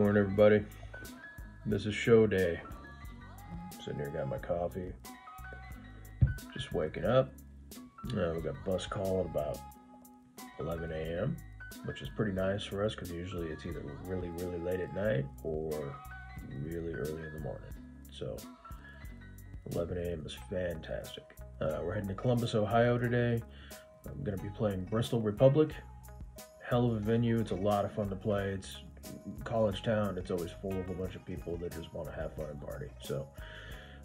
everybody. This is show day. Sitting here, got my coffee. Just waking up. Uh, we got bus call at about 11 a.m., which is pretty nice for us because usually it's either really, really late at night or really early in the morning. So 11 a.m. is fantastic. Uh, we're heading to Columbus, Ohio today. I'm going to be playing Bristol Republic. Hell of a venue. It's a lot of fun to play. It's college town. It's always full of a bunch of people that just want to have fun and party. So,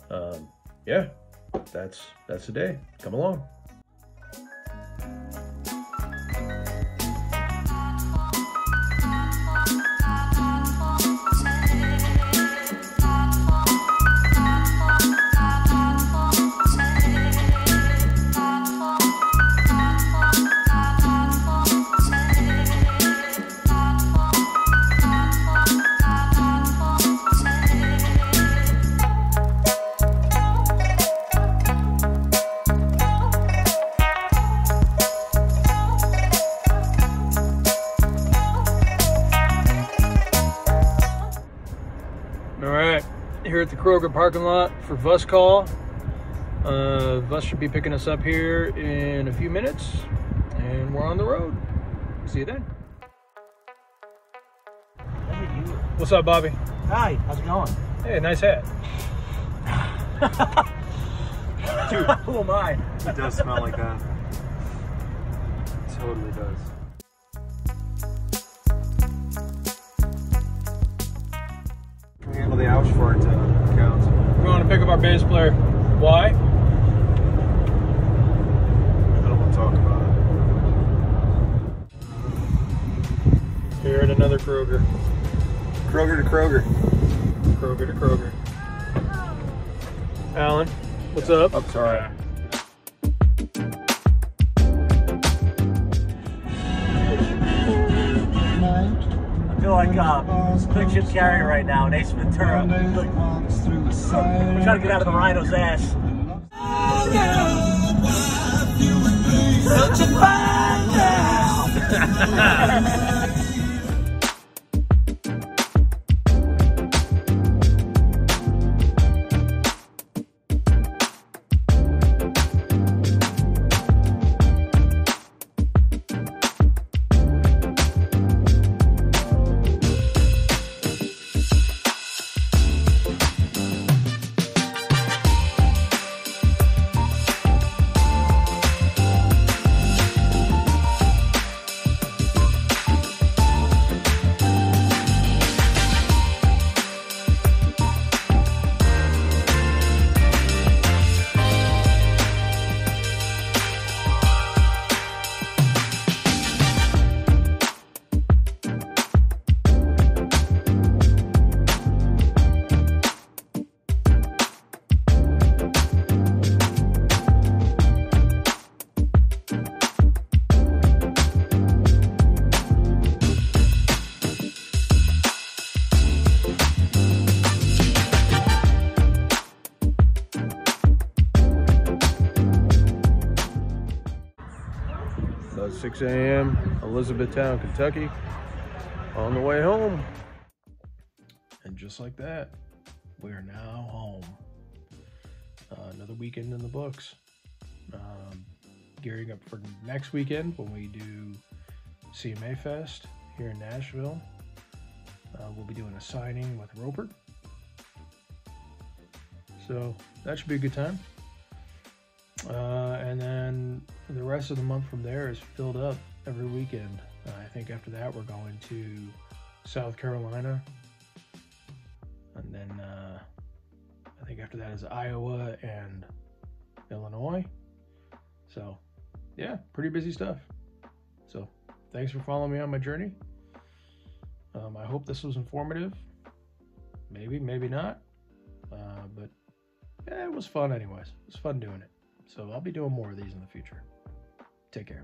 um, yeah, that's that's the day. Come along. All right, here at the Kroger parking lot for bus call. Uh, bus should be picking us up here in a few minutes, and we're on the road. See you then. What's up, Bobby? Hi, how's it going? Hey, nice hat. Dude, who am I? It does smell like that. totally does. Can we handle the Auschwitz uh, accounts? We're going to pick up our bass player. Why? I don't want to talk about it. Here at another Kroger. Kroger to Kroger. Kroger to Kroger. Alan, what's up? I'm sorry. Feel like uh, Quick Jim Carrey right now in Ace Ventura. I'm trying to get out of the rhino's ass. Such a fine 6 a.m., Elizabethtown, Kentucky, on the way home. And just like that, we are now home. Uh, another weekend in the books. Um, gearing up for next weekend when we do CMA Fest here in Nashville. Uh, we'll be doing a signing with Roper. So that should be a good time. Uh, and then the rest of the month from there is filled up every weekend. Uh, I think after that we're going to South Carolina, and then uh, I think after that is Iowa and Illinois. So, yeah, pretty busy stuff. So, thanks for following me on my journey. Um, I hope this was informative. Maybe, maybe not. Uh, but yeah, it was fun, anyways. It was fun doing it. So I'll be doing more of these in the future. Take care.